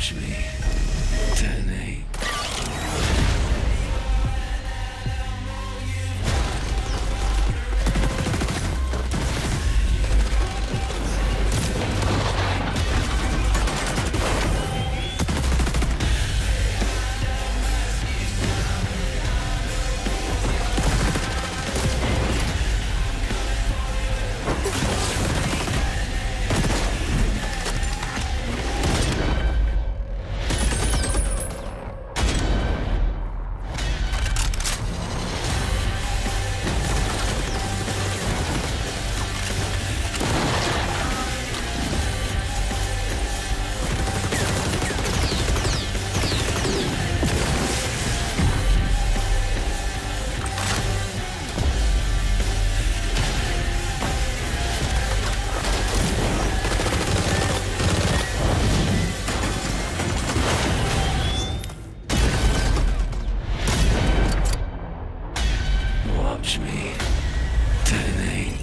Touch me. Ten. Watch me detonate.